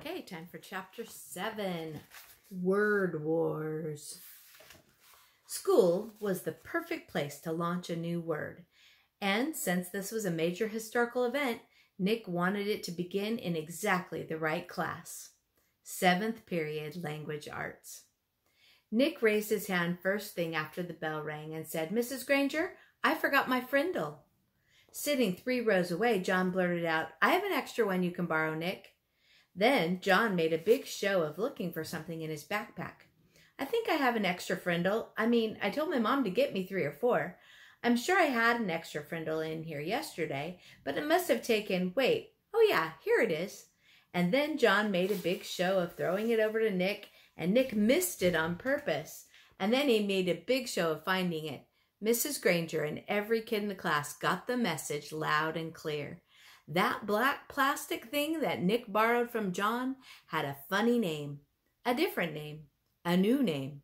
Okay, time for chapter seven Word Wars. School was the perfect place to launch a new word. And since this was a major historical event, Nick wanted it to begin in exactly the right class seventh period language arts. Nick raised his hand first thing after the bell rang and said, Mrs. Granger, I forgot my frindle. Sitting three rows away, John blurted out, I have an extra one you can borrow, Nick. Then John made a big show of looking for something in his backpack. I think I have an extra frindle. I mean, I told my mom to get me three or four. I'm sure I had an extra frindle in here yesterday, but it must have taken, wait, oh yeah, here it is. And then John made a big show of throwing it over to Nick, and Nick missed it on purpose. And then he made a big show of finding it. Mrs. Granger and every kid in the class got the message loud and clear. That black plastic thing that Nick borrowed from John had a funny name, a different name, a new name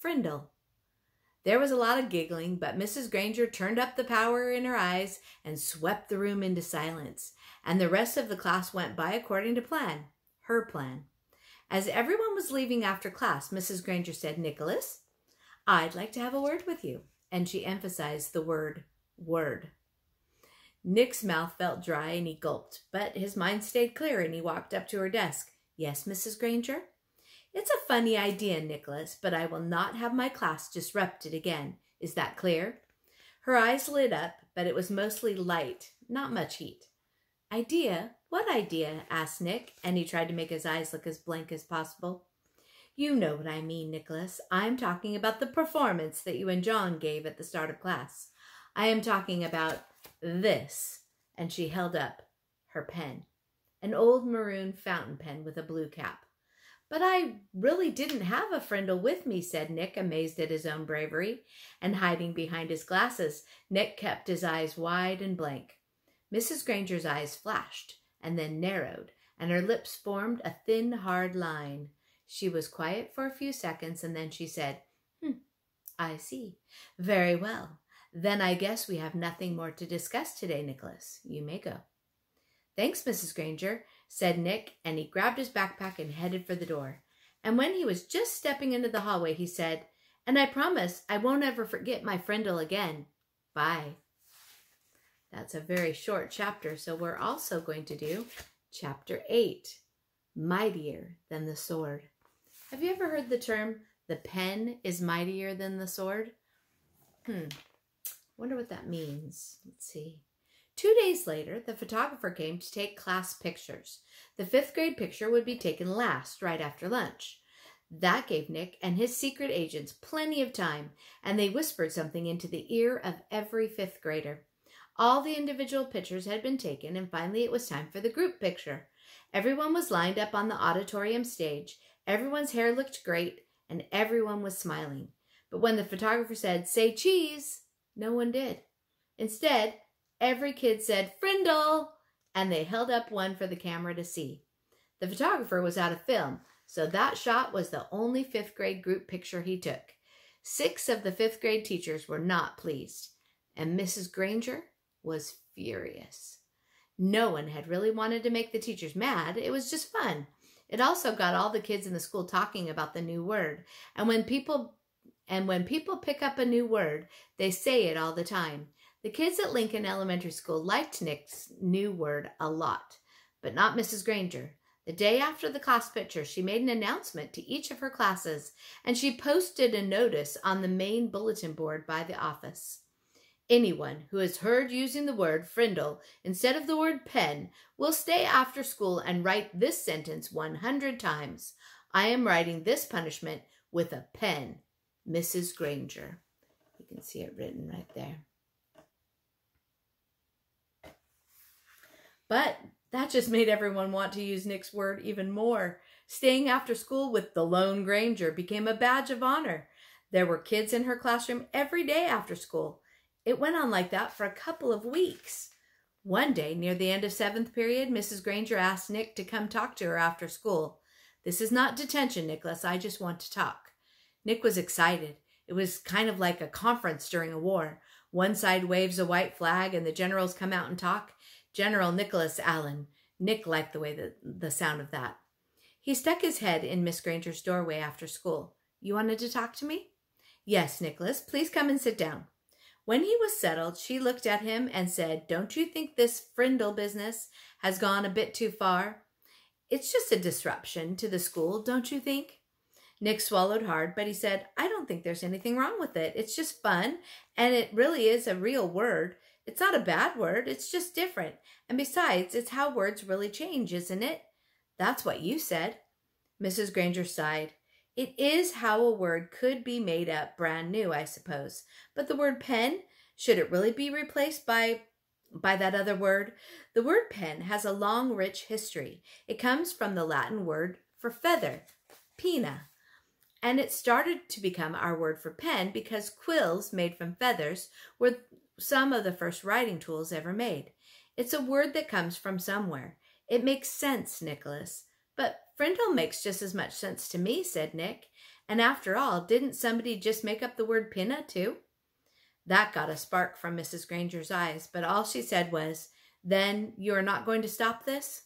Frindle. There was a lot of giggling, but Mrs. Granger turned up the power in her eyes and swept the room into silence, and the rest of the class went by according to plan, her plan. As everyone was leaving after class, Mrs. Granger said, Nicholas, I'd like to have a word with you. And she emphasized the word word. Nick's mouth felt dry and he gulped, but his mind stayed clear and he walked up to her desk. Yes, Mrs. Granger? It's a funny idea, Nicholas, but I will not have my class disrupted again. Is that clear? Her eyes lit up, but it was mostly light, not much heat. Idea? What idea? asked Nick, and he tried to make his eyes look as blank as possible. You know what I mean, Nicholas. I'm talking about the performance that you and John gave at the start of class. I am talking about this. And she held up her pen, an old maroon fountain pen with a blue cap. But I really didn't have a frindle with me, said Nick, amazed at his own bravery. And hiding behind his glasses, Nick kept his eyes wide and blank. Mrs. Granger's eyes flashed and then narrowed, and her lips formed a thin, hard line. She was quiet for a few seconds, and then she said, Hmm, I see. Very well. Then I guess we have nothing more to discuss today, Nicholas. You may go. Thanks, Mrs. Granger said Nick, and he grabbed his backpack and headed for the door. And when he was just stepping into the hallway, he said, And I promise I won't ever forget my frindle again. Bye. That's a very short chapter, so we're also going to do chapter 8, Mightier Than the Sword. Have you ever heard the term, the pen is mightier than the sword? Hmm, wonder what that means. Let's see. Two days later, the photographer came to take class pictures. The fifth grade picture would be taken last, right after lunch. That gave Nick and his secret agents plenty of time, and they whispered something into the ear of every fifth grader. All the individual pictures had been taken, and finally it was time for the group picture. Everyone was lined up on the auditorium stage. Everyone's hair looked great, and everyone was smiling. But when the photographer said, Say cheese, no one did. Instead, every kid said, Frindle! and they held up one for the camera to see. The photographer was out of film, so that shot was the only fifth grade group picture he took. Six of the fifth grade teachers were not pleased, and Mrs. Granger was furious. No one had really wanted to make the teachers mad. It was just fun. It also got all the kids in the school talking about the new word. And when people and when people pick up a new word, they say it all the time. The kids at Lincoln Elementary School liked Nick's new word a lot, but not Mrs. Granger. The day after the class picture, she made an announcement to each of her classes, and she posted a notice on the main bulletin board by the office. Anyone who is heard using the word frindle instead of the word pen will stay after school and write this sentence 100 times. I am writing this punishment with a pen. Mrs. Granger. You can see it written right there. But that just made everyone want to use Nick's word even more. Staying after school with the Lone Granger became a badge of honor. There were kids in her classroom every day after school. It went on like that for a couple of weeks. One day, near the end of seventh period, Mrs. Granger asked Nick to come talk to her after school. This is not detention, Nicholas. I just want to talk. Nick was excited. It was kind of like a conference during a war. One side waves a white flag and the generals come out and talk. General Nicholas Allen. Nick liked the way that the sound of that. He stuck his head in Miss Granger's doorway after school. You wanted to talk to me? Yes, Nicholas. Please come and sit down. When he was settled, she looked at him and said, Don't you think this Frindle business has gone a bit too far? It's just a disruption to the school, don't you think? Nick swallowed hard, but he said, I don't think there's anything wrong with it. It's just fun, and it really is a real word. It's not a bad word, it's just different. And besides, it's how words really change, isn't it? That's what you said. Mrs. Granger sighed. It is how a word could be made up brand new, I suppose. But the word pen, should it really be replaced by by that other word? The word pen has a long, rich history. It comes from the Latin word for feather, penna, and it started to become our word for pen because quills made from feathers were some of the first writing tools ever made. It's a word that comes from somewhere. It makes sense, Nicholas. But Frindle makes just as much sense to me, said Nick. And after all, didn't somebody just make up the word penna, too? That got a spark from Mrs. Granger's eyes, but all she said was, Then you are not going to stop this?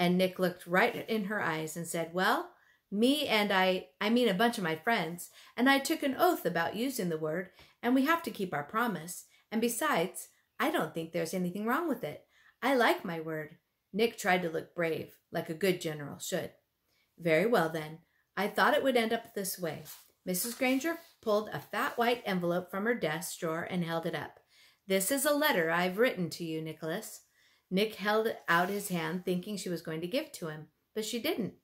And Nick looked right in her eyes and said, Well, me and I, I mean a bunch of my friends, and I took an oath about using the word, and we have to keep our promise. And besides, I don't think there's anything wrong with it. I like my word. Nick tried to look brave, like a good general should. Very well, then. I thought it would end up this way. Mrs. Granger pulled a fat white envelope from her desk drawer and held it up. This is a letter I've written to you, Nicholas. Nick held out his hand, thinking she was going to give to him, but she didn't.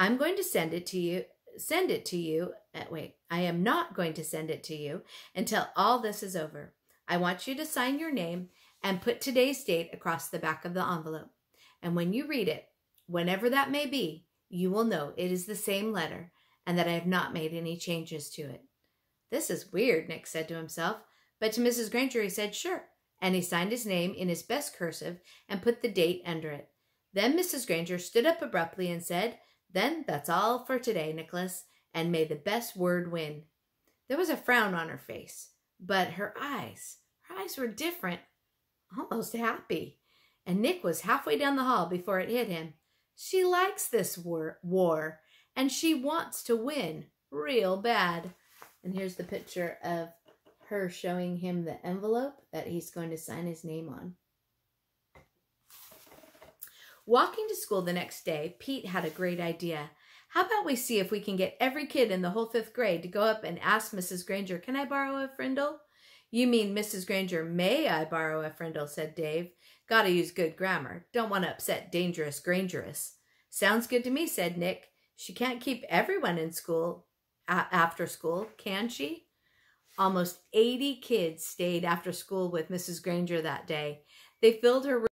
I'm going to send it to you. Send it to you. Uh, wait, I am not going to send it to you until all this is over. I want you to sign your name and put today's date across the back of the envelope. And when you read it, whenever that may be, you will know it is the same letter and that I have not made any changes to it. This is weird, Nick said to himself, but to Mrs. Granger he said, sure, and he signed his name in his best cursive and put the date under it. Then Mrs. Granger stood up abruptly and said, Then that's all for today, Nicholas, and may the best word win. There was a frown on her face, but her eyes, her eyes were different, almost happy. And Nick was halfway down the hall before it hit him. She likes this war, war and she wants to win real bad. And here's the picture of her showing him the envelope that he's going to sign his name on. Walking to school the next day, Pete had a great idea. How about we see if we can get every kid in the whole fifth grade to go up and ask Mrs. Granger, Can I borrow a frindle? You mean Mrs. Granger, may I borrow a frindle? said Dave. Gotta use good grammar. Don't want to upset dangerous Grangerous. Sounds good to me, said Nick. She can't keep everyone in school after school, can she? Almost 80 kids stayed after school with Mrs. Granger that day. They filled her